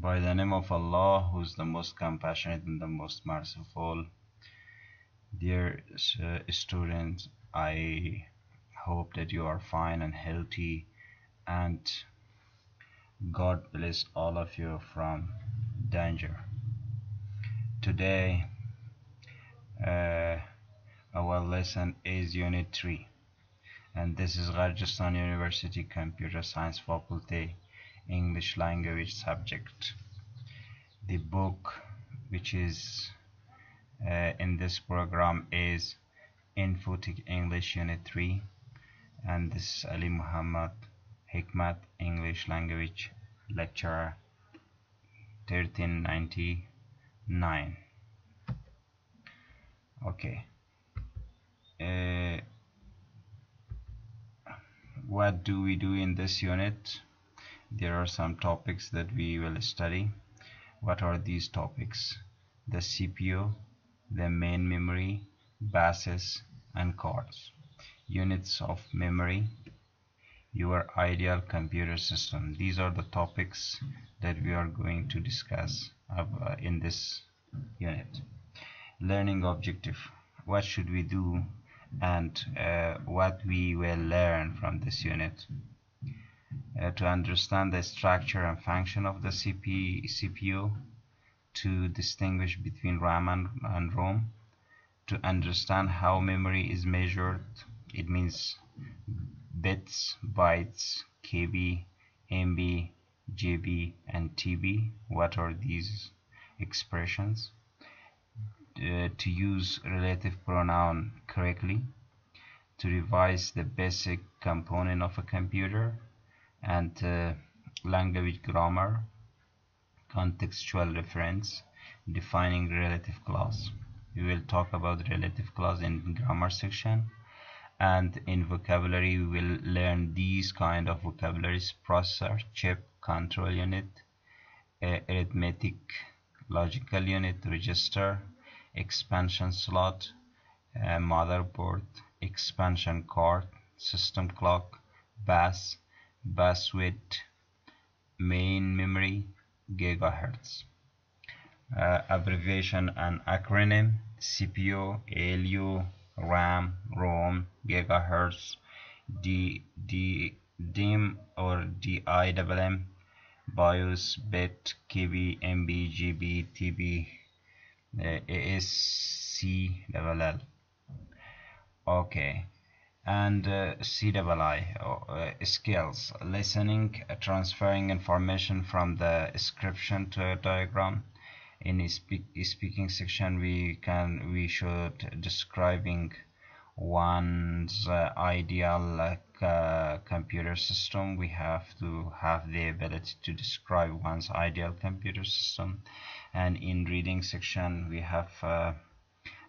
By the name of Allah, who is the most compassionate and the most merciful. Dear uh, students, I hope that you are fine and healthy and God bless all of you from danger. Today, uh, our lesson is Unit 3 and this is Rajasthan University Computer Science Faculty English language subject. The book which is uh, in this program is Infotech English Unit 3 and this is Ali Mohammad Hekmat English Language Lecturer 1399 okay. Uh, what do we do in this unit there are some topics that we will study. What are these topics? The CPU the main memory buses and cards. Units of memory your ideal computer system. These are the topics that we are going to discuss uh, in this unit. Learning objective. What should we do and uh, what we will learn from this unit to understand the structure and function of the CP, CPU, to distinguish between RAM and, and ROM, to understand how memory is measured, it means bits, bytes, KB, MB, GB, and TB. What are these expressions? Uh, to use relative pronoun correctly, to revise the basic component of a computer, and uh, language grammar, contextual reference, defining relative clause. We will talk about relative clause in grammar section and in vocabulary we will learn these kind of vocabularies processor, chip, control unit, uh, arithmetic, logical unit, register, expansion slot, uh, motherboard, expansion card, system clock, bus, bus width, main memory, gigahertz. Uh, abbreviation and acronym CPU, ALU, RAM, ROM, gigahertz, D, D, DIM or DIMM, BIOS, bit, KB, MB, GB, TB, uh, LL. Okay and uh, uh, skills listening uh, transferring information from the description to a diagram. In speak, speaking section we can we should describing one's uh, ideal uh, computer system. We have to have the ability to describe one's ideal computer system. And in reading section we have uh,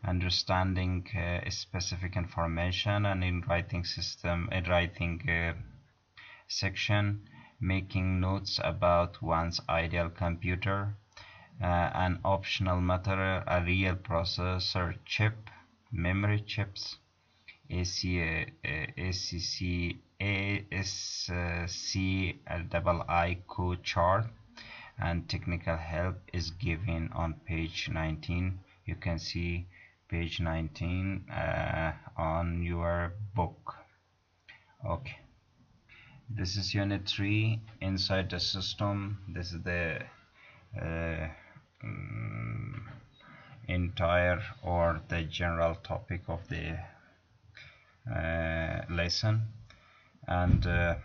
understanding uh, specific information and in writing system in writing uh, section making notes about one's ideal computer uh, an optional matter a real processor chip memory chips AC, uh, ACC ASC double I code chart and technical help is given on page 19 you can see page 19 uh, on your book. Okay. This is unit 3 inside the system. This is the uh, um, entire or the general topic of the uh, lesson. And uh,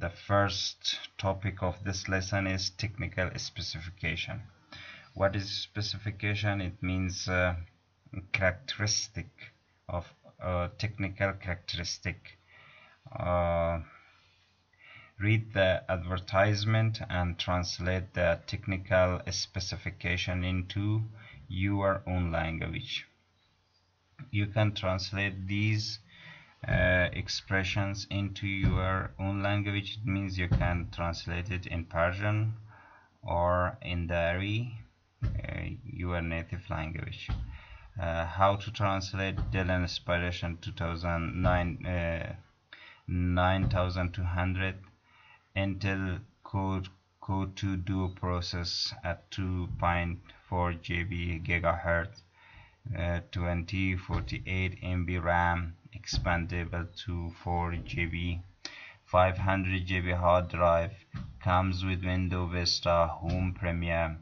the first topic of this lesson is technical specification. What is specification? It means uh, characteristic of technical characteristic. Uh, read the advertisement and translate the technical specification into your own language. You can translate these uh, expressions into your own language. It means you can translate it in Persian or in Dari uh, your native language uh, how to translate Dell Inspiration 2009 uh, 9200 Intel Core code 2 Duo process at 2.4 GB gigahertz uh, 2048 MB RAM expandable to 4 GB 500 GB hard drive comes with Windows Vista Home Premium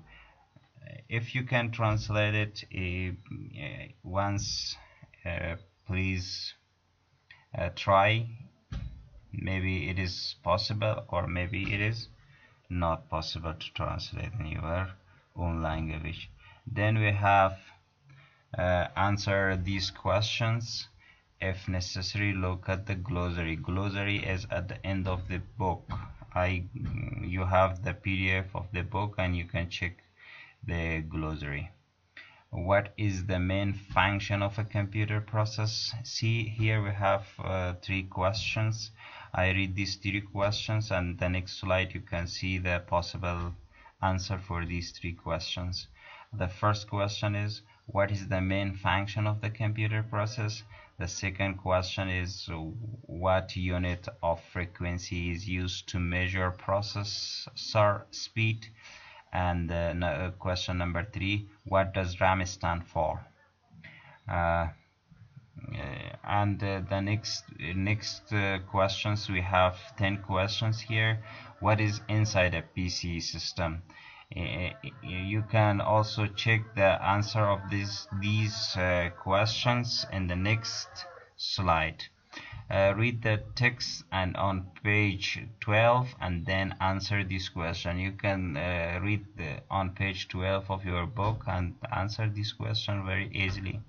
if you can translate it uh, once uh, please try. Maybe it is possible or maybe it is not possible to translate in your own language. Then we have uh, answer these questions. If necessary look at the glossary. Glossary is at the end of the book. I you have the PDF of the book and you can check the glossary. What is the main function of a computer process? See here we have uh, three questions. I read these three questions and the next slide you can see the possible answer for these three questions. The first question is what is the main function of the computer process? The second question is what unit of frequency is used to measure processor speed and uh, question number three what does RAM stand for? Uh, and uh, the next next uh, questions we have 10 questions here. What is inside a PC system? You can also check the answer of these these uh, questions in the next slide uh, read the text and on page 12 and then answer this question. You can uh, read the, on page 12 of your book and answer this question very easily.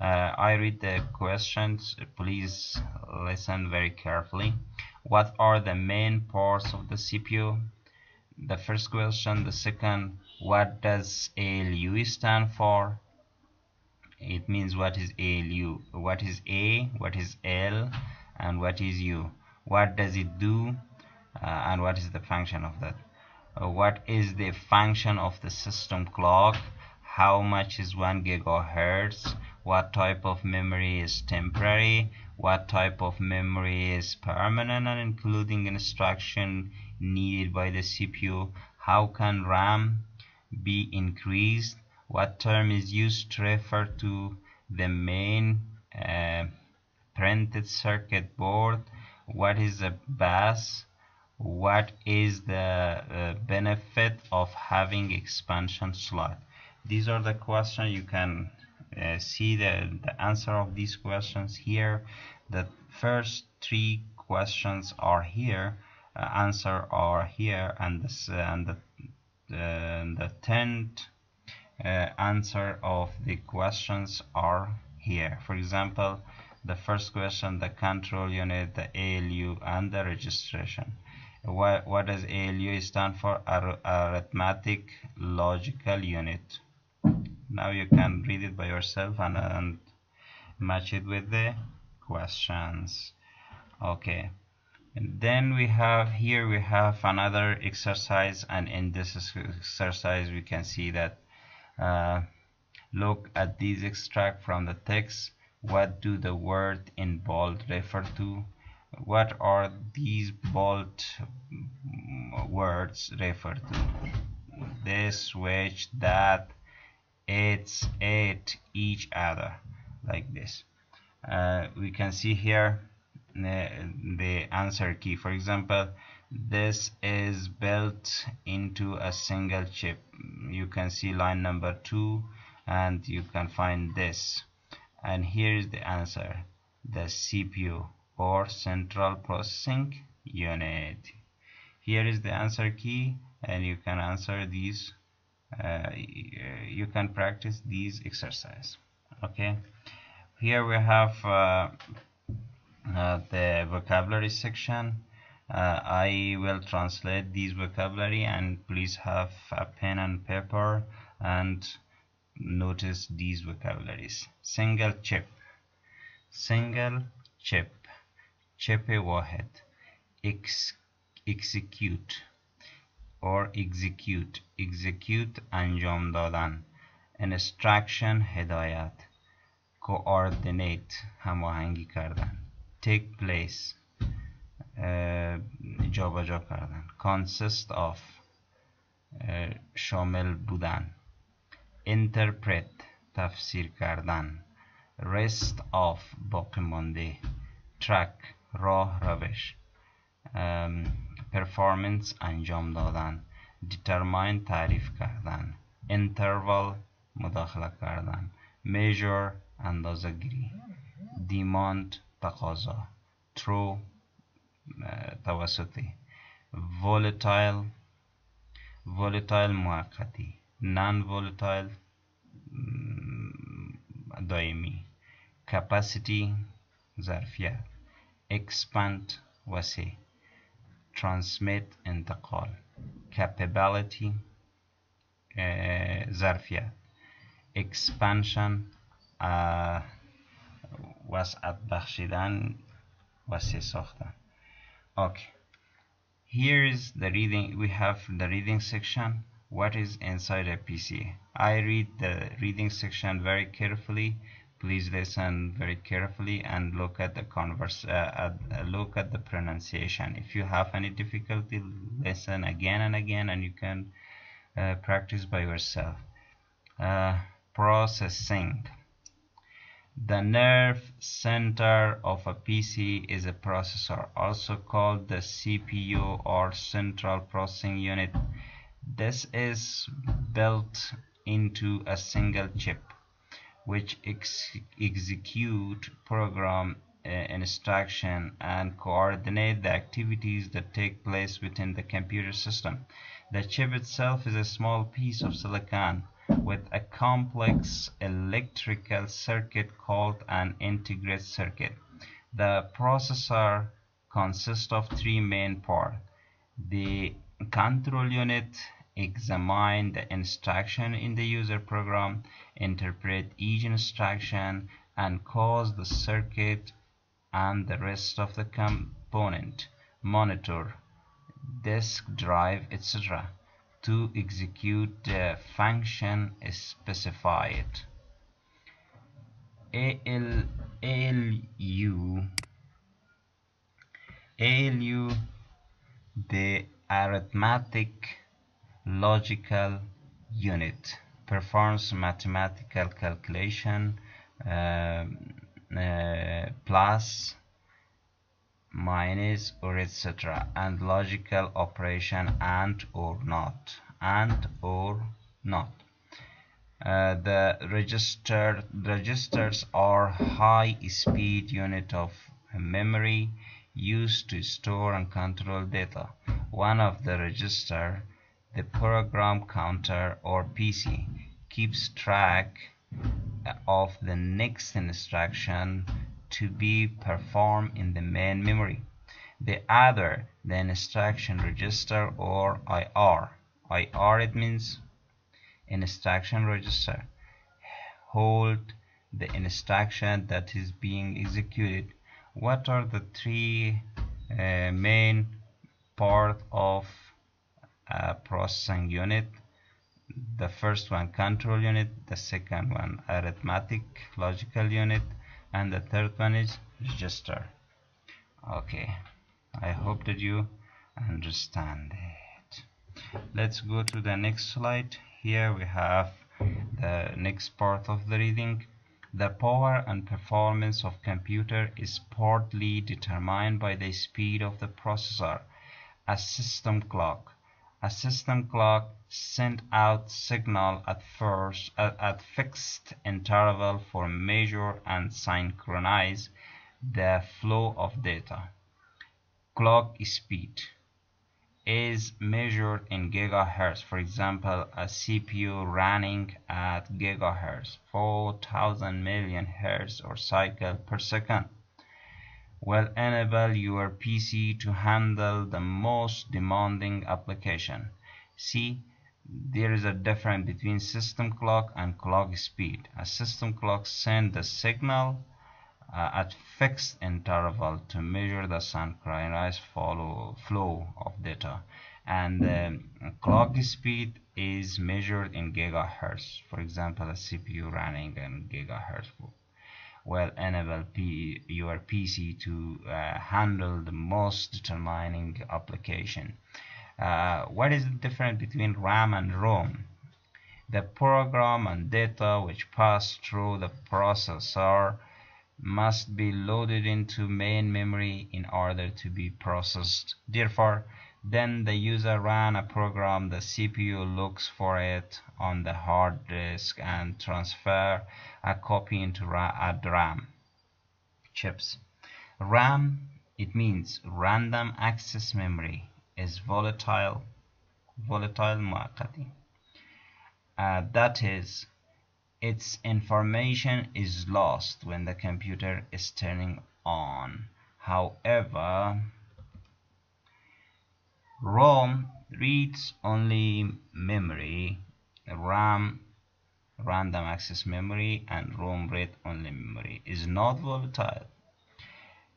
Uh, I read the questions. Please listen very carefully. What are the main parts of the CPU the first question. The second what does ALU stand for? It means what is ALU what is A what is L and what is U what does it do? Uh, and what is the function of that? Uh, what is the function of the system clock? How much is 1 gigahertz? What type of memory is temporary? What type of memory is permanent and including instruction needed by the CPU how can RAM be increased? What term is used to refer to the main uh, printed circuit board. What is a bus? What is the uh, benefit of having expansion slot? These are the questions. You can uh, see the, the answer of these questions here. The first three questions are here. Uh, answer are here. And this and the the, tenth uh, answer of the questions are here. For example the first question the control unit the ALU and the registration. What, what does ALU stand for? Ar arithmetic logical unit. Now you can read it by yourself and, and match it with the questions. Okay. And then we have here we have another exercise and in this exercise we can see that uh, look at this extract from the text what do the word in bold refer to? What are these bold words refer to? This which that it's it each other like this. Uh, we can see here the, the answer key. For example this is built into a single chip. You can see line number two and you can find this and here is the answer. The CPU or central processing unit. Here is the answer key and you can answer these uh, you can practice these exercise. Okay? Here we have uh, uh, the vocabulary section. Uh, I will translate these vocabulary and please have a pen and paper and notice these vocabularies single chip single chip chip واحد Ex execute or execute execute انجام دادن instruction هدایت coordinate هماهنگی کردن take place جابجا کردن consist of شامل بودن interpret تفسیر کردن rest of باقی مانده track راه روش performance انجام دادن determine تعریف کردن interval مداخله کردن measure اندازه گیری demand تقاضا true توسطی volatile volatile موقتی non volatile دائمی capacity ظرفیت expand وسیع transmit انتقال capability ظرفیت expansion وسعت بخشیدن وسیع ساختن okay here is the reading we have the reading section what is inside a PC I read the reading section very carefully please listen very carefully and look at the converse uh, at, uh, look at the pronunciation. If you have any difficulty listen again and again and you can uh, practice by yourself. Uh, processing. The nerve center of a PC is a processor also called the CPU or central processing unit this is built into a single chip which ex execute program uh, instruction and coordinate the activities that take place within the computer system. The chip itself is a small piece of silicon with a complex electrical circuit called an integrated circuit. The processor consists of three main parts. The control unit examine the instruction in the user program, interpret each instruction, and cause the circuit and the rest of the component, monitor, disk drive, etc. to execute the function specified. AL, ALU ALU the arithmetic logical unit performs mathematical calculation uh, uh, plus minus or etc and logical operation and or not and or not. Uh, the register registers are high speed unit of memory used to store and control data. One of the register the program counter or PC keeps track of the next instruction to be performed in the main memory. The other, the instruction register or IR. IR it means instruction register. Hold the instruction that is being executed. What are the three uh, main part of uh, processing unit. The first one control unit the second one arithmetic logical unit and the third one is register. Okay I hope that you understand it. Let's go to the next slide. Here we have the next part of the reading. The power and performance of computer is partly determined by the speed of the processor. A system clock a system clock sent out signal at first at, at fixed interval for measure and synchronize the flow of data. Clock speed is measured in gigahertz. For example, a CPU running at gigahertz, 4000 million hertz or cycle per second will enable your PC to handle the most demanding application. See, there is a difference between system clock and clock speed. A system clock sends the signal uh, at fixed interval to measure the synchronized follow, flow of data and the clock speed is measured in gigahertz for example a CPU running in gigahertz will enable P your PC to uh, handle the most determining application. uh, what is the difference between RAM and ROM the program and data which pass through the processor must be loaded into main memory in order to be processed therefore then the user ran a program the CPU looks for it on the hard disk and transfer a copy into RAM chips. RAM it means random access memory is volatile volatile marketing. Uh, that is its information is lost when the computer is turning on. However ROM reads only memory RAM random access memory and ROM read only memory. Is not volatile.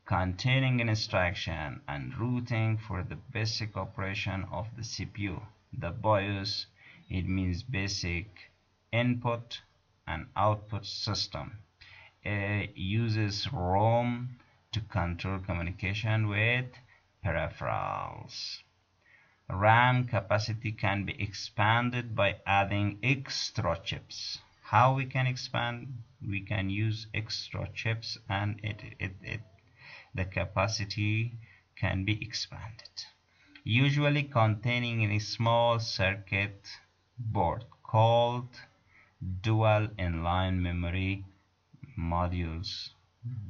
Containing an instruction and routing for the basic operation of the CPU the BIOS it means basic input and output system. It uses ROM to control communication with peripherals RAM capacity can be expanded by adding extra chips. How we can expand? We can use extra chips and it, it, it, the capacity can be expanded. Usually containing in a small circuit board called dual inline memory modules.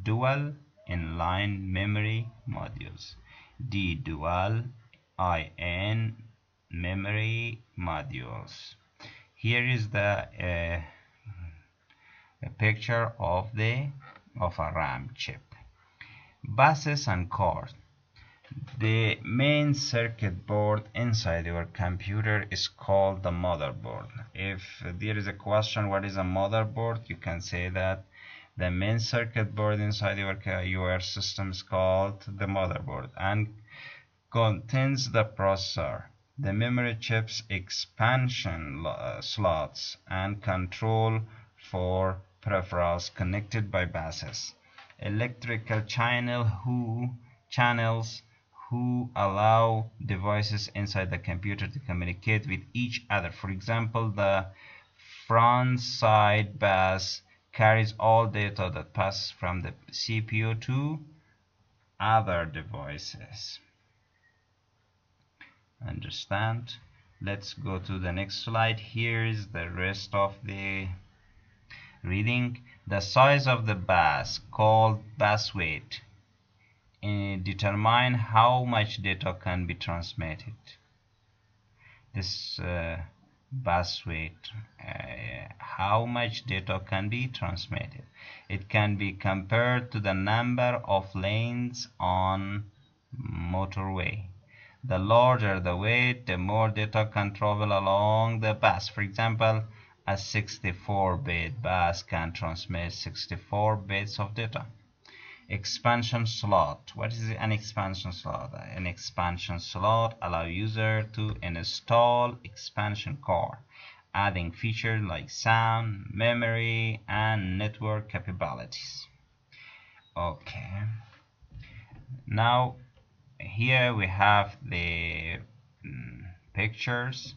Dual inline memory modules. D dual in memory modules. Here is the uh, picture of the of a RAM chip. Buses and cores the main circuit board inside your computer is called the motherboard. If there is a question what is a motherboard? You can say that the main circuit board inside your your system is called the motherboard. And contains the processor, the memory chip's expansion uh, slots, and control for peripherals connected by buses. Electrical channel who channels who allow devices inside the computer to communicate with each other. For example, the front side bus carries all data that passes from the CPU to other devices understand? Let's go to the next slide. Here is the rest of the reading. The size of the bus called bus width uh, determine how much data can be transmitted. This uh, bus width uh, how much data can be transmitted. It can be compared to the number of lanes on motorway the larger the weight, the more data can travel along the bus. For example, a 64-bit bus can transmit 64 bits of data. Expansion slot. What is an expansion slot? An expansion slot allow user to install expansion card, adding features like sound, memory, and network capabilities. Okay. Now here we have the mm, pictures.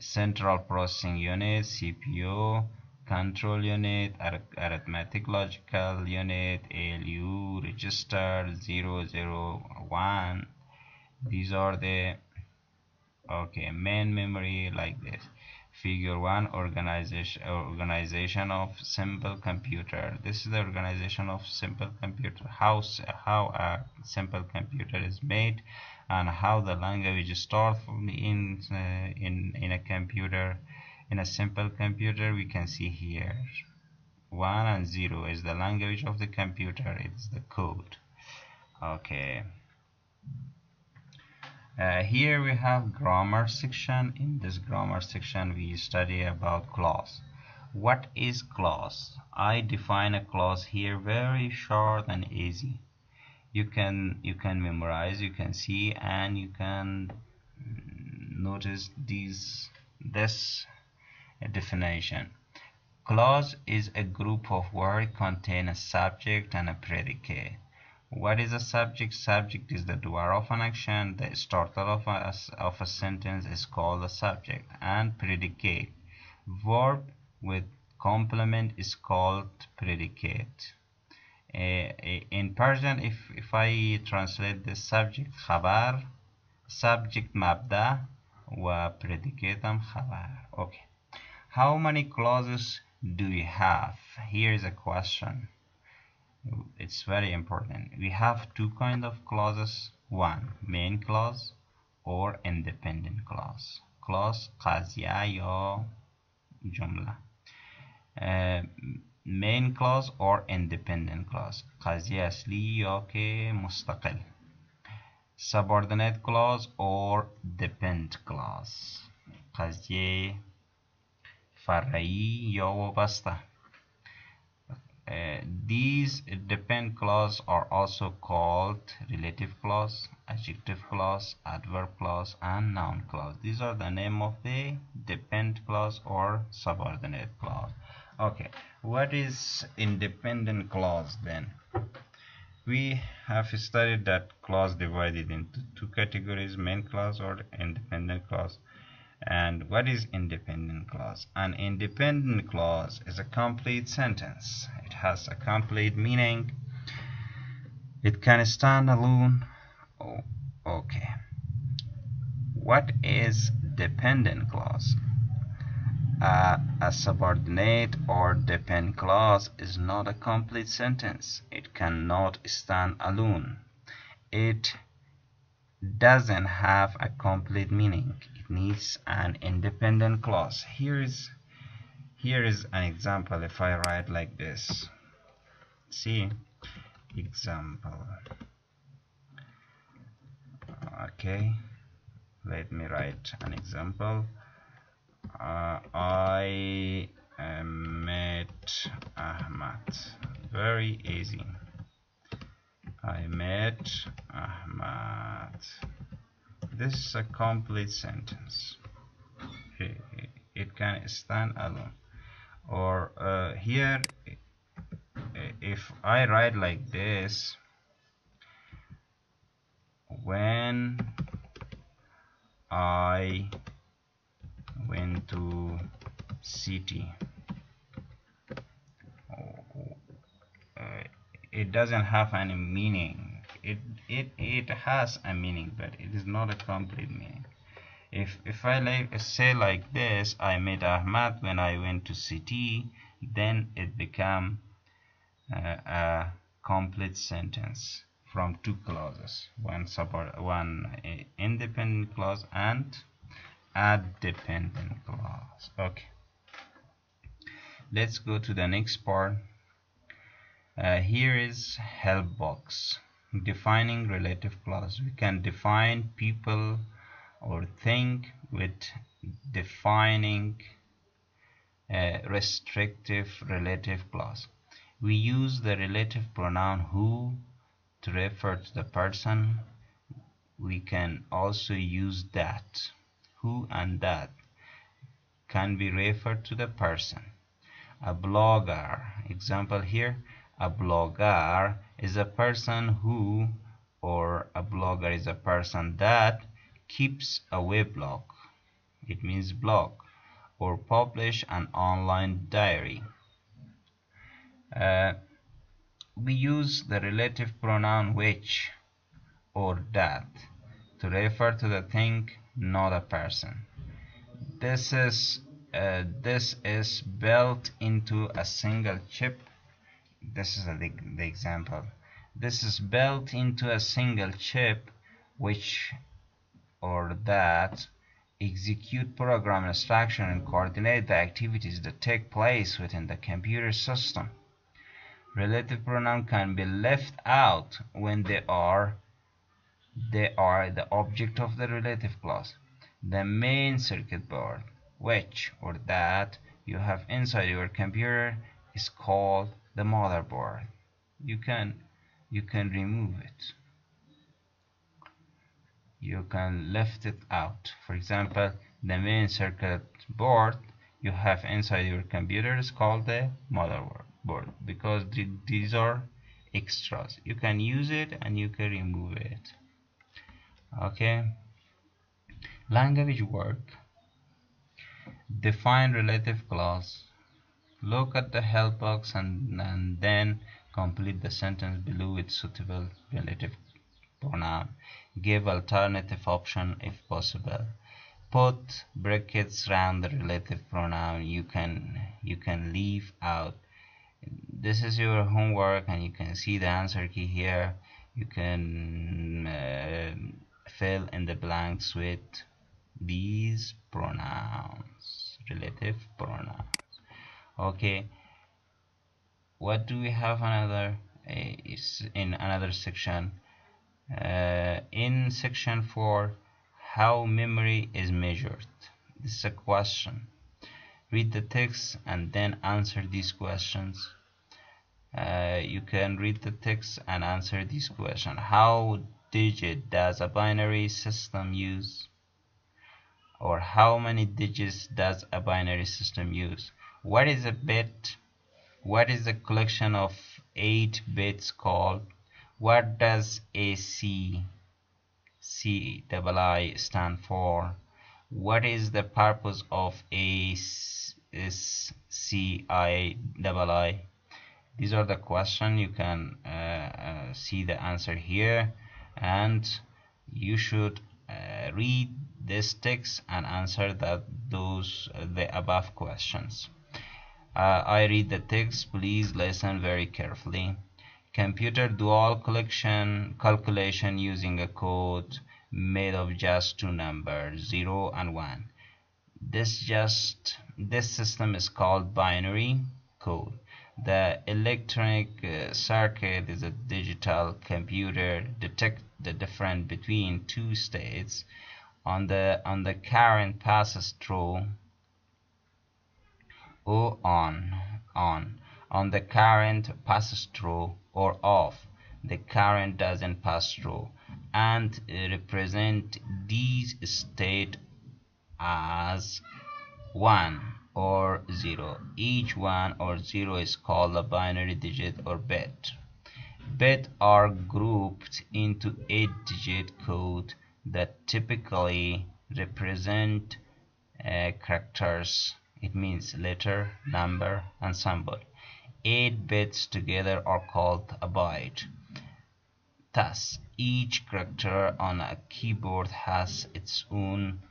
Central processing unit CPU control unit arithmetic logical unit ALU register 001 these are the okay main memory like this. Figure 1 organization organization of simple computer. This is the organization of simple computer. How how a simple computer is made and how the language starts in uh, in in a computer. In a simple computer we can see here. 1 and 0 is the language of the computer. It's the code. Okay uh, here we have grammar section. In this grammar section we study about clause. What is clause? I define a clause here very short and easy. You can you can memorize you can see and you can notice these this definition. Clause is a group of words contain a subject and a predicate what is a subject subject is the doer of an action the starter of a, of a sentence is called a subject and predicate verb with complement is called predicate uh, in Persian if, if I translate the subject خبر subject مبدأ و predicate هم خبر okay how many clauses do we have here is a question it's very important we have two kind of clauses one main clause or independent clause clause قضیه یا جمله uh, main clause or independent clause قضیه اصلی یا که مستقل subordinate clause or depend clause قضیه فرعی یا وابسته uh, these depend clause are also called relative clause, adjective clause, adverb clause, and noun clause. These are the name of the depend clause or subordinate clause. Okay, what is independent clause then? We have studied that clause divided into two categories, main clause or independent clause and what is independent clause? An independent clause is a complete sentence. It has a complete meaning. It can stand alone. Oh, okay. What is dependent clause? Uh, a subordinate or depend clause is not a complete sentence. It cannot stand alone. It doesn't have a complete meaning needs an independent clause. Here is here is an example. If I write like this. See? Example. Okay. Let me write an example. Uh, I met Ahmad. Very easy. I met Ahmad. This is a complete sentence. It can stand alone. Or uh, here, if I write like this, when I went to city it doesn't have any meaning it it it has a meaning but it is not a complete meaning. If if I like say like this I met Ahmad when I went to city then it become uh, a complete sentence from two clauses one support one independent clause and a dependent clause. Okay. Let's go to the next part. Uh, here is help box defining relative clause we can define people or thing with defining a restrictive relative clause we use the relative pronoun who to refer to the person. We can also use that. Who and that can be referred to the person. A blogger example here a blogger is a person who or a blogger is a person that keeps a weblog. It means blog or publish an online diary. Uh, we use the relative pronoun which or that to refer to the thing not a person. This is uh, this is built into a single chip this is the, the example. This is built into a single chip which or that execute program instruction and coordinate the activities that take place within the computer system. Relative pronoun can be left out when they are they are the object of the relative clause. The main circuit board which or that you have inside your computer is called the motherboard. You can you can remove it. You can lift it out. For example the main circuit board you have inside your computer is called the motherboard because these are extras. You can use it and you can remove it. Okay? Language work. Define relative clause look at the help box and, and then complete the sentence below with suitable relative pronoun. Give alternative option if possible. Put brackets around the relative pronoun. You can you can leave out. This is your homework and you can see the answer key here. You can uh, fill in the blanks with these pronouns relative pronouns okay. What do we have another uh, is in another section? Uh, in section 4 how memory is measured. This is a question. Read the text and then answer these questions. Uh, you can read the text and answer these questions how digit does a binary system use? Or how many digits does a binary system use what is a bit what is the collection of 8 bits called? What does AC C double I stand for? What is the purpose of a C I double I? These are the question. You can uh, uh, see the answer here. And you should uh, read this text and answer that those uh, the above questions uh, I read the text. Please listen very carefully. Computer dual collection calculation using a code made of just two numbers 0 and 1 this just this system is called binary code. The electronic uh, circuit is a digital computer. Detect the difference between two states. On the on the current passes through or on on on the current passes through or off. The current doesn't pass through. And represent these state as 1 or 0 each 1 or 0 is called a binary digit or bit bits are grouped into 8 digit code that typically represent uh, characters it means letter number and symbol. 8 bits together are called a byte. Thus each character on a keyboard has its own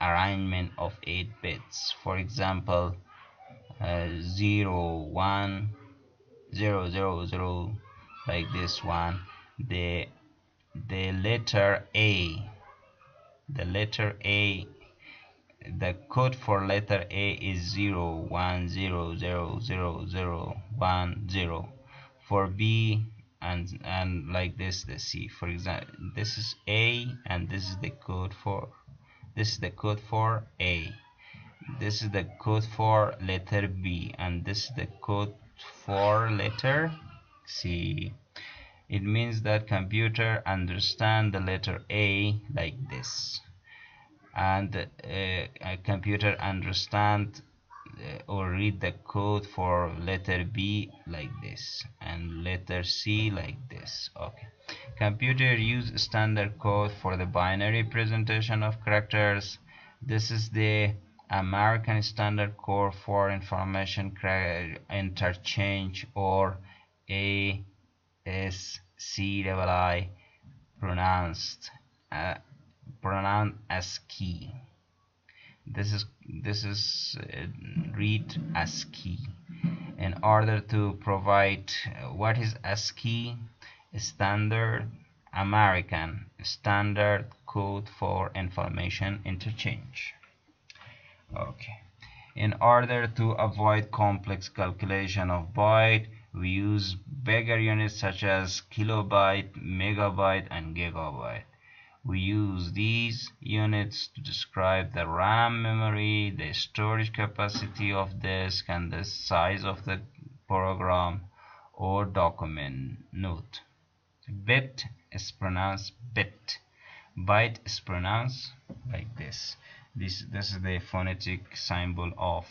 arrangement of 8 bits. For example uh, 0 1 0 0 0 like this one. The the letter A the letter A the code for letter A is 0 1 0 0 0 0 1 0 for B and and like this the C. For example this is A and this is the code for this is the code for A. This is the code for letter B and this is the code for letter C. It means that computer understand the letter A like this and uh, a computer understand uh, or read the code for letter B like this and letter C like this. Okay. Computer use standard code for the binary presentation of characters. This is the American Standard Code for Information Interchange or ASCII pronounced uh, pronounced as key. This is this is uh, read ASCII in order to provide uh, what is ASCII standard American standard code for information interchange. Okay. In order to avoid complex calculation of byte we use bigger units such as kilobyte megabyte and gigabyte we use these units to describe the RAM memory, the storage capacity of disk, and the size of the program or document. Note: Bit is pronounced bit. Byte is pronounced like this. This this is the phonetic symbol of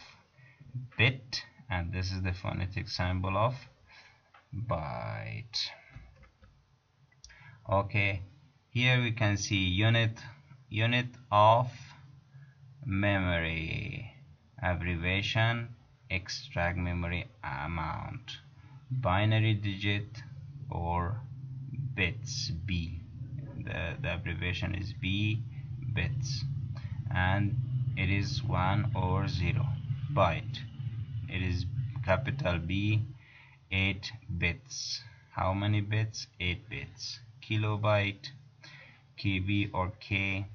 bit, and this is the phonetic symbol of byte okay here we can see unit unit of memory abbreviation extract memory amount binary digit or bits b. The, the abbreviation is b bits. And it is 1 or 0 byte. It is capital B 8 bits. How many bits? 8 bits. Kilobyte KB or K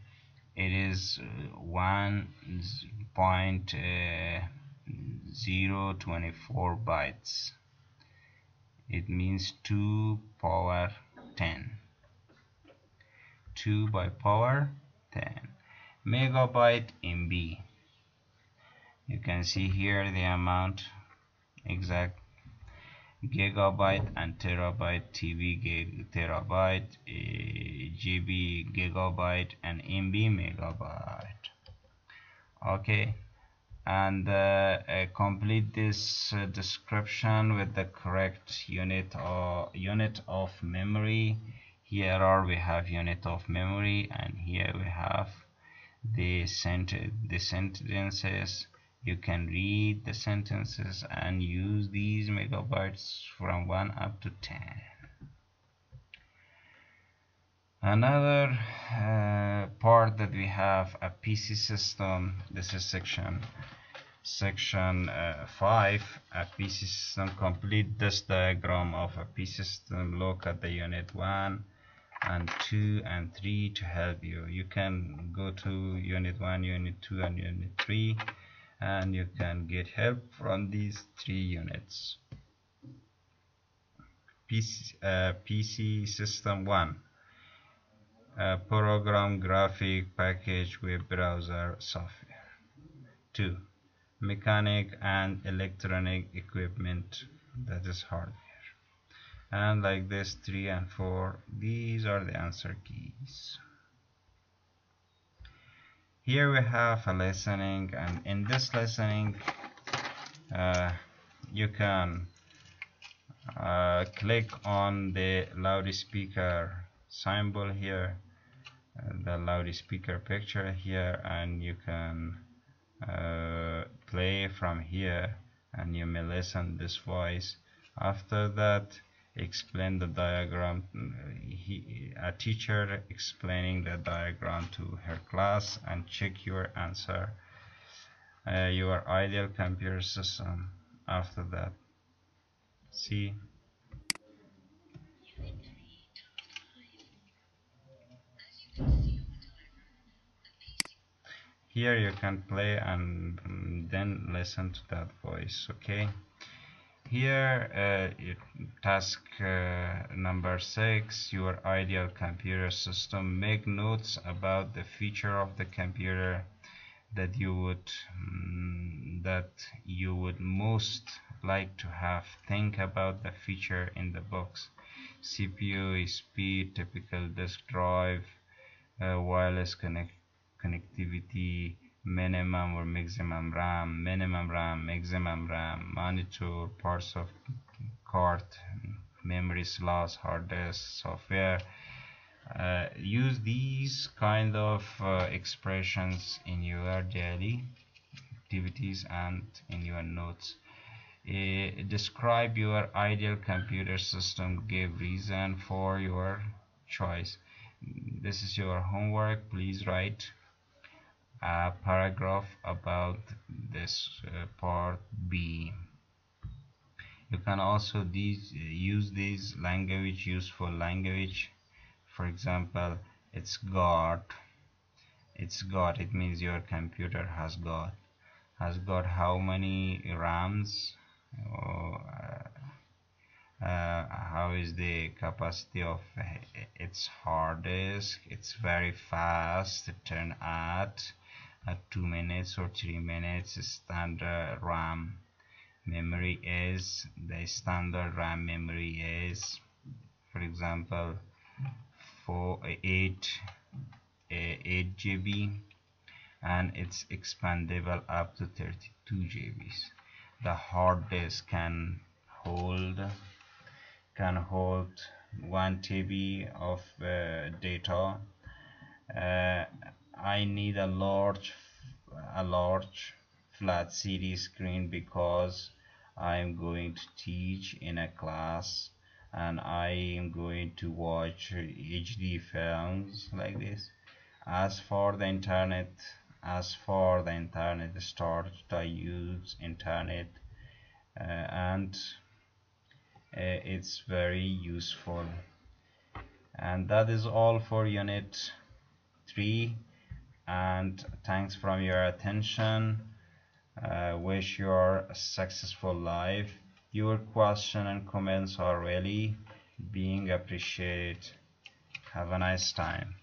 it is uh, 1.024 bytes. It means 2 power 10 2 by power 10 megabyte MB you can see here the amount exact gigabyte and terabyte TB gig terabyte uh, GB gigabyte and MB megabyte. Okay. And uh, uh, complete this uh, description with the correct unit or unit of memory. Here are we have unit of memory and here we have the sent the sentences you can read the sentences and use these megabytes from 1 up to 10 another uh, part that we have a PC system. This is section section uh, 5 a PC system complete this diagram of a PC system. Look at the unit 1 and 2 and 3 to help you. You can go to unit 1 unit 2 and unit 3 and you can get help from these three units. PC, uh, PC system 1 uh, program graphic package web browser software. 2 mechanic and electronic equipment. That is hardware. And like this 3 and 4 these are the answer keys here we have a listening and in this listening uh, you can uh, click on the loudspeaker symbol here uh, the loudspeaker picture here and you can uh, play from here and you may listen this voice. After that explain the diagram. He, a teacher explaining the diagram to her class and check your answer. Uh, your ideal computer system after that. See? Here you can play and then listen to that voice okay here uh, task uh, number six your ideal computer system. Make notes about the feature of the computer that you would mm, that you would most like to have. Think about the feature in the box. CPU speed optical disk drive uh, wireless connect connectivity minimum or maximum RAM, minimum RAM, maximum RAM, monitor, parts of card, memory slots, hard disk, software. Uh, use these kind of uh, expressions in your daily activities and in your notes. Uh, describe your ideal computer system, give reason for your choice. This is your homework. Please write a paragraph about this uh, part B. You can also these, use these language useful language. For example it's got it's got it means your computer has got has got how many RAMs? Or, uh, uh, how is the capacity of its hard disk? It's very fast. Turn at 2 minutes or 3 minutes standard RAM memory is. The standard RAM memory is for example for 8 8 GB and it's expandable up to 32 GBs the hard disk can hold can hold 1 TB of uh, data uh, I need a large a large flat CD screen because I'm going to teach in a class and I am going to watch HD films like this. As for the internet as for the internet storage I use internet uh, and uh, it's very useful. And that is all for unit 3 and thanks from your attention. Uh, wish your successful life. Your question and comments are really being appreciated. Have a nice time